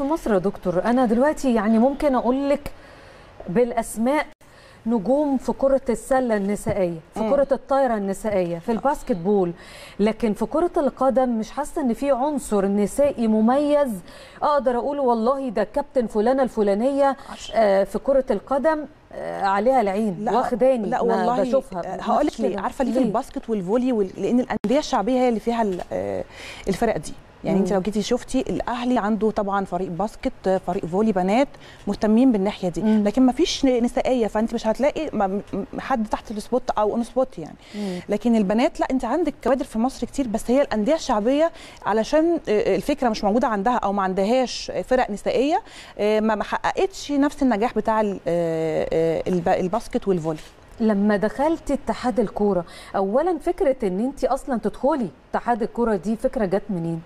في مصر يا دكتور أنا دلوقتي يعني ممكن أقول لك بالأسماء نجوم في كرة السلة النسائية في مم. كرة الطايرة النسائية في ال basketball لكن في كرة القدم مش حاسة إن في عنصر نسائي مميز أقدر أقول والله ده كابتن فلانة الفلانية آه، في كرة القدم آه، عليها العين واخداني لا والله بشوفها هقول لك ليه. عارفة ليه في ليه؟ ال basket وال volley وال... لأن الأندية الشعبية هي اللي فيها آه، الفرق دي يعني انت مم. لو جيتي شفتي الاهلي عنده طبعا فريق basket فريق volley بنات مهتمين بالناحية دي مم. لكن ما فيش نسائية فانت مش هتلاقي حد تحت ال spot أو on spot يعني مم. لكن البنات لا انت عندك كوادر في مصر كتير بس هي الأندية الشعبية علشان آه، الفكرة مش موجودة عندها أو ما عندهاش فرق نسائية آه، ما حققتش نفس النجاح بتاع ال- آه، آه، الب- ال basket وال volley لما دخلت اتحاد الكورة اولا فكرة إن انت أصلا تدخلي اتحاد الكورة دي فكرة جت منين؟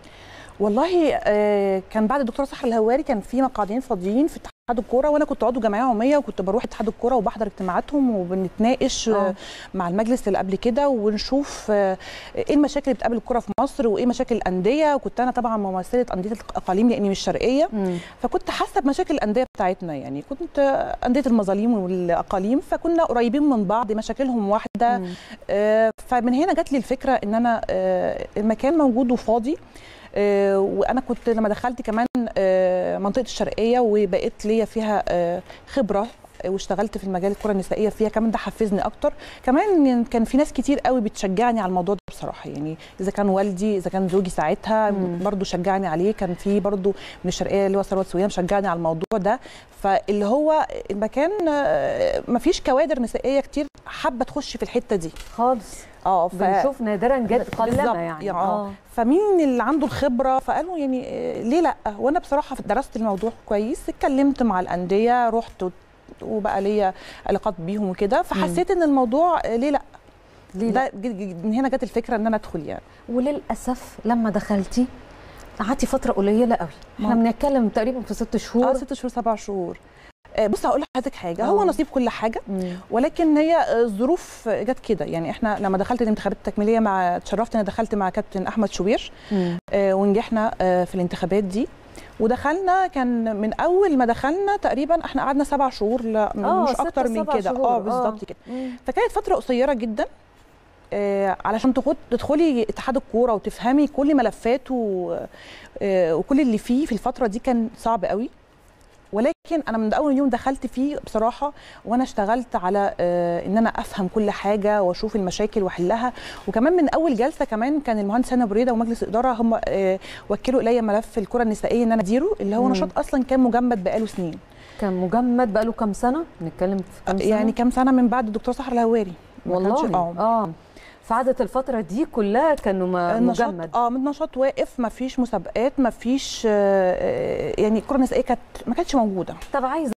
والله آه، كان بعد الدكتورة صح الهواري كان في مقعدين فاضيين في اتحاد الكوره وأنا كنت عضو جمعيه عموميه وكنت بروح اتحاد الكوره وبحضر اجتماعاتهم وبنتناقش. آه. مع المجلس اللي قبل كده ونشوف آه، إيه المشاكل اللي بتقابل الكوره في مصر وايه مشاكل الانديه وكنت أنا طبعا ممثلة انديه الاقاليم لأني مش شرقية مم. فكنت حاسة بمشاكل الأندية بتاعتنا يعني كنت أندية المظالم والأقاليم فكنا قريبين من بعض مشاكلهم واحدة. آه، فمن هنا جات لي الفكرة إن أنا آه، المكان موجود وفاضي آه، وأنا كنت لما دخلت كمان منطقة الشرقية وبقيت ليا فيها آه، خبرة واشتغلت في المجال الكرة النسائية فيها كمان ده حفزني أكتر. كمان كان في ناس كتير قوي بتشجعني على الموضوع ده بصراحة. يعني إذا كان والدي إذا كان زوجي ساعتها. برضو شجعني عليه. كان في برضو من الشرقية اللي هو ثروت سويان شجعني على الموضوع ده. فاللي هو المكان ما فيش كوادر نسائية كتير حابة تخش في الحتة دي. خالص. آه ف... بنشوف نادرا جد قلما يعني. آه. فمين اللي عنده الخبرة؟ فقالوا يعني آه، ليه لأ؟ وأنا بصراحة درست الموضوع كويس اتكلمت مع الأندية رحت وبقى ليا علاقات بيهم وكده فحسيت إن الموضوع آه، ليه لأ؟ ليه ده من هنا جت الفكرة إن أنا أدخل يعني. وللأسف لما دخلتي قعدتي فترة قليلة قوي. إحنا بنتكلم تقريبا في ست شهور. آه ست شهور سبع شهور. آه، بص هقول لحضرتك حاجة. آه. هو نصيب كل حاجة مم. ولكن هي آه، الظروف جت كده. يعني إحنا لما دخلت الانتخابات التكميليه مع اتشرفت إن دخلت مع كابتن أحمد شوبير مم. آه، ونجحنا آه، في الانتخابات دي. ودخلنا كان من أول ما دخلنا تقريبا إحنا قعدنا سبع شهور لا آه، مش أكتر من كده شهور، آه آه. بالظبط كده. فكانت فترة قصيرة جدا آه، علشان تخد- تدخلي اتحاد الكورة وتفهمي كل ملفاته آه، وكل اللي فيه في الفترة دي كان صعب قوي ولكن أنا من أول يوم دخلت فيه بصراحة وأنا اشتغلت على آه، إن أنا أفهم كل حاجة وأشوف المشاكل وأحلها. وكمان من أول جلسة كمان كان المهندس هنا بريدة ومجلس الاداره هم آه، وكلوا الي ملف الكرة النسائية إن أنا أديره اللي هو. نشاط أصلا كان مجمد بقاله سنين. كان مجمد بقاله كام سنة؟ نتكلم في كام سنة؟ يعني كام سنة من بعد الدكتور سحر الهواري. والله؟ آه. فعدت الفترة دي كلها كانوا النشاط مجمد. آه من نشاط واقف ما فيش مسابقات ما فيش آه، آه، يعني الكره النسائيه كانت ما كانتش موجودة. طب عايزه